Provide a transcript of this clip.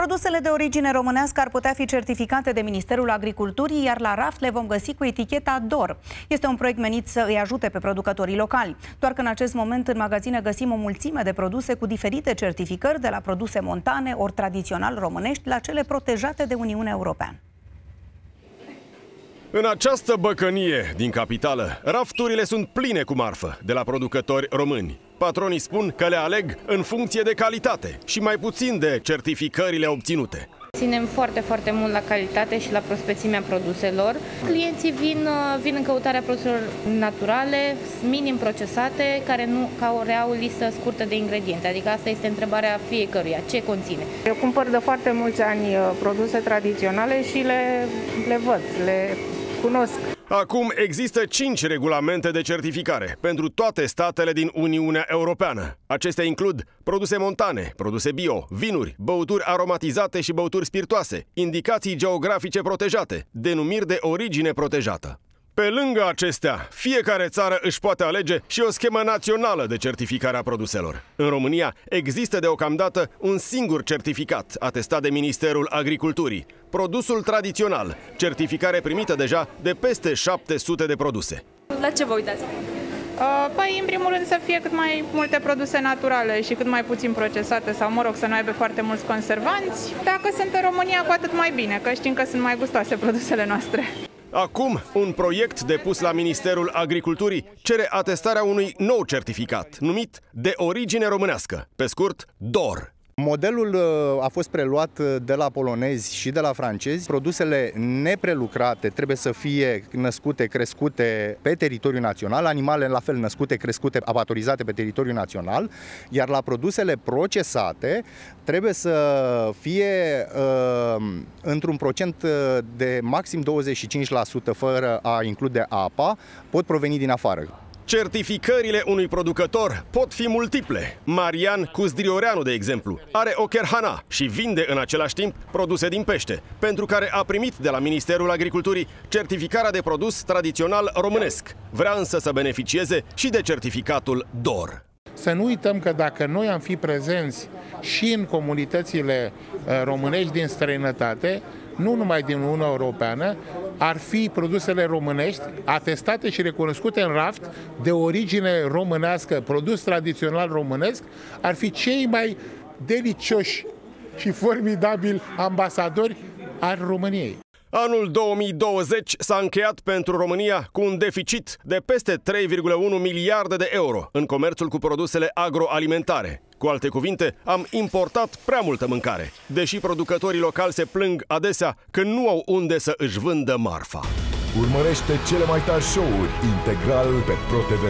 Produsele de origine românească ar putea fi certificate de Ministerul Agriculturii, iar la raft le vom găsi cu eticheta DOR. Este un proiect menit să îi ajute pe producătorii locali. Doar că în acest moment în magazine găsim o mulțime de produse cu diferite certificări, de la produse montane ori tradițional românești, la cele protejate de Uniunea Europeană. În această băcănie din capitală, rafturile sunt pline cu marfă de la producători români. Patronii spun că le aleg în funcție de calitate și mai puțin de certificările obținute. Ținem foarte, foarte mult la calitate și la prospețimea produselor. Clienții vin, uh, vin în căutarea produselor naturale, minim procesate, care nu care au o listă scurtă de ingrediente. Adică asta este întrebarea fiecăruia. Ce conține? Eu cumpăr de foarte mulți ani uh, produse tradiționale și le, le văd, le cunosc. Acum există 5 regulamente de certificare pentru toate statele din Uniunea Europeană. Acestea includ produse montane, produse bio, vinuri, băuturi aromatizate și băuturi spiritoase, indicații geografice protejate, denumiri de origine protejată. Pe lângă acestea, fiecare țară își poate alege și o schemă națională de certificare a produselor. În România există deocamdată un singur certificat atestat de Ministerul Agriculturii, produsul tradițional, certificare primită deja de peste 700 de produse. La ce vă uitați? Uh, păi, în primul rând, să fie cât mai multe produse naturale și cât mai puțin procesate sau, mă rog, să nu aibă foarte mulți conservanți. Dacă sunt în România, cu atât mai bine, că știm că sunt mai gustoase produsele noastre. Acum, un proiect depus la Ministerul Agriculturii cere atestarea unui nou certificat, numit de origine românească, pe scurt DOR. Modelul uh, a fost preluat uh, de la polonezi și de la francezi. Produsele neprelucrate trebuie să fie născute, crescute pe teritoriul național, animale la fel născute, crescute, abatorizate pe teritoriul național, iar la produsele procesate trebuie să fie uh, într-un procent uh, de maxim 25% fără a include apa, pot proveni din afară. Certificările unui producător pot fi multiple. Marian Cuzdrioreanu, de exemplu, are o kerhana și vinde în același timp produse din pește, pentru care a primit de la Ministerul Agriculturii certificarea de produs tradițional românesc. Vrea însă să beneficieze și de certificatul DOR. Să nu uităm că dacă noi am fi prezenți și în comunitățile uh, românești din străinătate, nu numai din Uniunea Europeană, ar fi produsele românești atestate și recunoscute în raft de origine românească, produs tradițional românesc, ar fi cei mai delicioși și formidabili ambasadori al României. Anul 2020 s-a încheiat pentru România cu un deficit de peste 3,1 miliarde de euro în comerțul cu produsele agroalimentare. Cu alte cuvinte, am importat prea multă mâncare, deși producătorii locali se plâng adesea că nu au unde să își vândă marfa. Urmărește cele mai tari show-uri integral pe ProTV+.